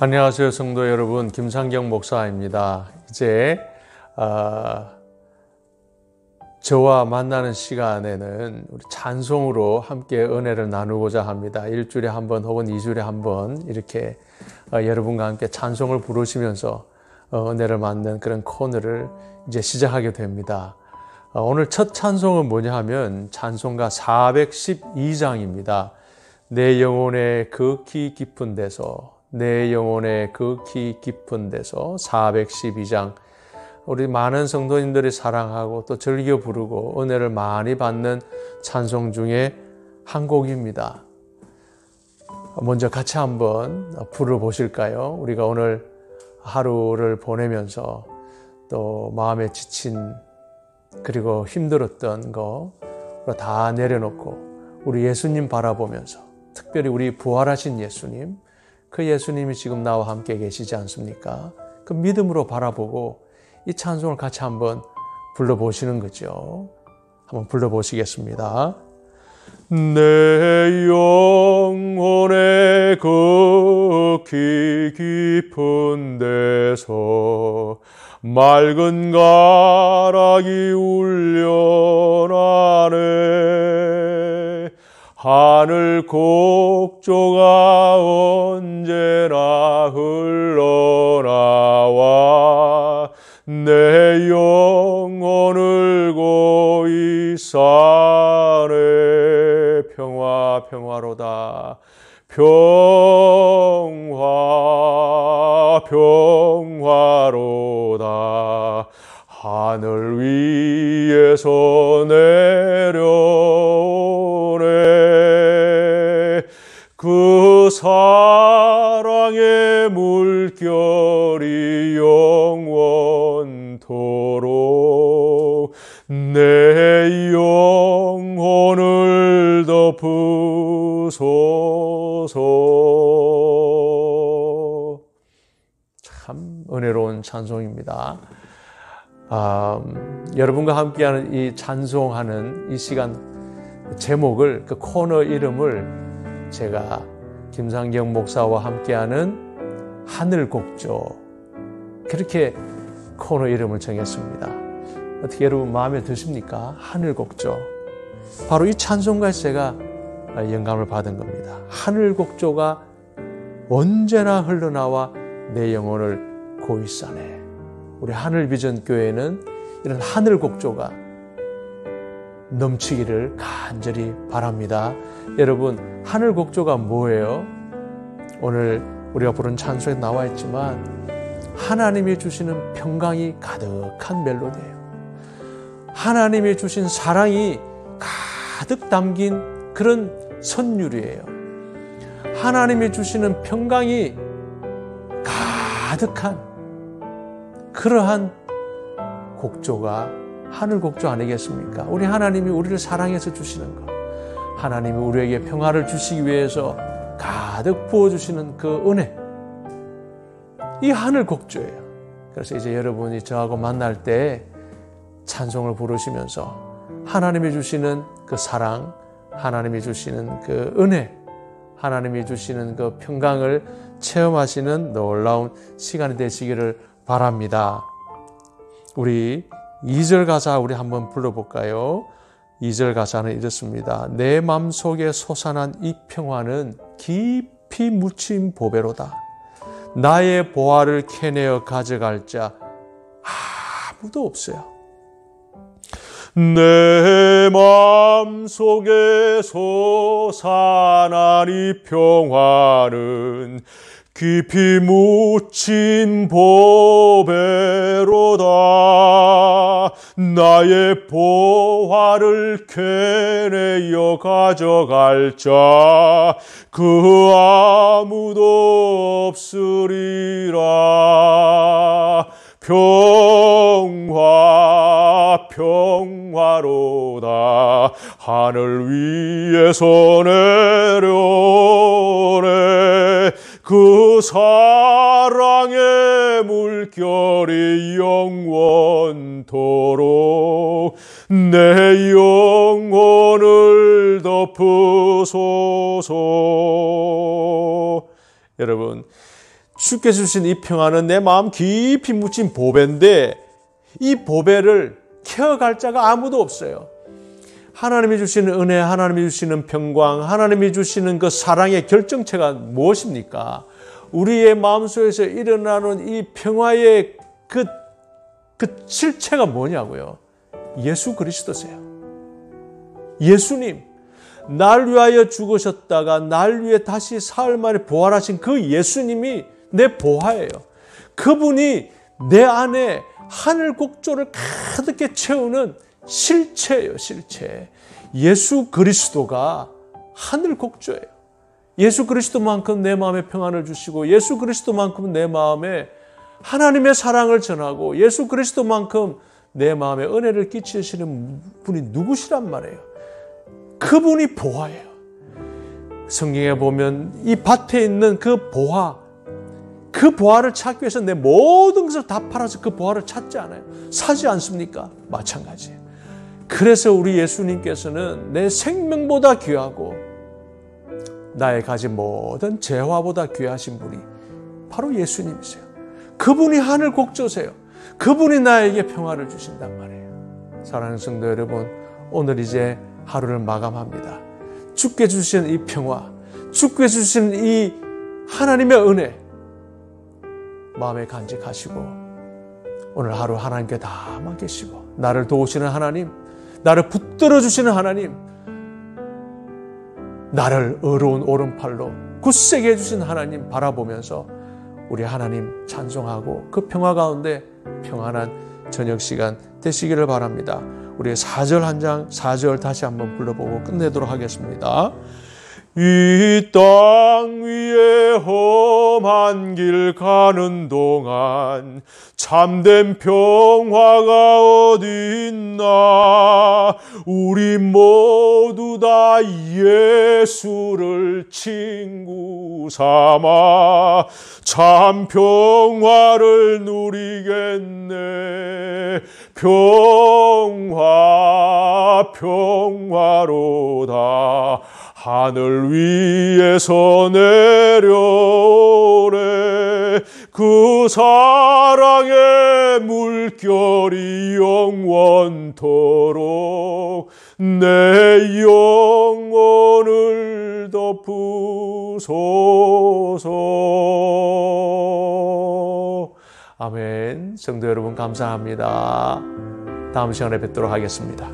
안녕하세요, 성도 여러분. 김상경 목사입니다. 이제 어, 저와 만나는 시간에는 우리 찬송으로 함께 은혜를 나누고자 합니다. 일주일에 한 번 혹은 이주일에 한 번 이렇게 어, 여러분과 함께 찬송을 부르시면서 어, 은혜를 만든 그런 코너를 이제 시작하게 됩니다. 어, 오늘 첫 찬송은 뭐냐 하면 찬송가 412장입니다. 내 영혼의 극히 깊은 데서 내 영혼의 극히 깊은 데서 412장 우리 많은 성도님들이 사랑하고 또 즐겨 부르고 은혜를 많이 받는 찬송 중에 한 곡입니다. 먼저 같이 한번 불러 보실까요? 우리가 오늘 하루를 보내면서 또 마음에 지친 그리고 힘들었던 거 다 내려놓고 우리 예수님 바라보면서 특별히 우리 부활하신 예수님 그 예수님이 지금 나와 함께 계시지 않습니까? 그 믿음으로 바라보고 이 찬송을 같이 한번 불러보시는 거죠. 한번 불러보시겠습니다. 내 영혼의 극히 깊은 데서 맑은 가락이 울려나네 하늘 곡조가 언제나 흘러나와 내 영혼을 고이 사네 평화 평화로다. 평화 평화로다. 하늘 위에서 내려 영혼을 덮으소서 참 은혜로운 찬송입니다. 아, 음, 여러분과 함께하는 이 찬송하는 이 시간 제목을 그 코너 이름을 제가 김상경 목사와 함께하는 하늘 곡조 그렇게 코너 이름을 정했습니다. 어떻게 여러분 마음에 드십니까? 하늘 곡조 바로 이 제가 영감을 받은 겁니다. 하늘 곡조가 언제나 흘러나와 내 영혼을 고이 싸네. 우리 하늘 비전 교회는 이런 하늘 곡조가 넘치기를 간절히 바랍니다. 여러분, 하늘 곡조가 뭐예요? 오늘 우리가 부른 찬송에 나와 있지만 하나님이 주시는 평강이 가득한 멜로디예요. 하나님이 주신 사랑이 가득 담긴 그런 선율이에요. 하나님이 주시는 평강이 가득한 그러한 곡조가 하늘 곡조 아니겠습니까? 우리 하나님이 우리를 사랑해서 주시는 것. 하나님이 우리에게 평화를 주시기 위해서 가득 부어주시는 그 은혜. 이 하늘 곡조예요. 그래서 이제 여러분이 저하고 만날 때 찬송을 부르시면서 하나님이 주시는 그 사랑, 하나님이 주시는 그 은혜, 하나님이 주시는 그 평강을 체험하시는 놀라운 시간이 되시기를 바랍니다. 우리 2절 가사 우리 한번 불러볼까요? 2절 가사는 이렇습니다. 내 맘속에 솟아난 이 평화는 깊이 묻힌 보배로다. 나의 보화를 캐내어 가져갈 자 아무도 없어요. 내 맘속에 솟아난 이 평화는 깊이 묻힌 보배로다. 나의 보화를 캐내어 가져갈 자 그 아무도 없으리라. 평화 평화로다. 하늘 위에서 내려오네 그 사랑의 물결이 영원토록 내 영혼을 덮으소서. 여러분 주께 주신 이 평화는 내 마음 깊이 묻힌 보배인데 이 보배를 케어갈 자가 아무도 없어요. 하나님이 주시는 은혜, 하나님이 주시는 평강, 하나님이 주시는 그 사랑의 결정체가 무엇입니까? 우리의 마음속에서 일어나는 이 평화의 그, 그 실체가 뭐냐고요? 예수 그리스도세요. 예수님. 날 위하여 죽으셨다가 날 위해 다시 사흘 만에 부활하신 그 예수님이 내 보화예요. 그분이 내 안에 하늘 곡조를 가득히 채우는 실체예요, 실체. 예수 그리스도가 하늘 곡조예요. 예수 그리스도만큼 내 마음에 평안을 주시고 예수 그리스도만큼 내 마음에 하나님의 사랑을 전하고 예수 그리스도만큼 내 마음에 은혜를 끼치시는 분이 누구시란 말이에요. 그분이 보화예요. 성경에 보면 이 밭에 있는 그 보화, 그 보화를 찾기 위해서 내 모든 것을 다 팔아서 그 보화를 찾지 않아요. 사지 않습니까? 마찬가지예요. 그래서 우리 예수님께서는 내 생명보다 귀하고 나의 가진 모든 재화보다 귀하신 분이 바로 예수님이세요. 그분이 하늘 곡조세요. 그분이 나에게 평화를 주신단 말이에요. 사랑하는 성도 여러분, 오늘 이제 하루를 마감합니다. 주께 주신 이 평화, 주께 주신 이 하나님의 은혜, 마음에 간직하시고, 오늘 하루 하나님께 다 맡기시고, 나를 도우시는 하나님, 나를 붙들어 주시는 하나님, 나를 의로운 오른팔로 굳세게 해주신 하나님 바라보면서 우리 하나님 찬송하고 그 평화 가운데 평안한 저녁 시간 되시기를 바랍니다. 우리 4절 한 장, 4절 다시 한번 불러보고 끝내도록 하겠습니다. 이 땅 위에 험한 길 가는 동안 참된 평화가 어디 있나? 우리 모두 다 예수를 친구 삼아 참 평화를 누리겠네 평화 평화로다. 하늘 위에서 내려오래. 그 사랑의 물결이 영원토록 내 영혼을 덮으소서 아멘. 성도 여러분 감사합니다. 다음 시간에 뵙도록 하겠습니다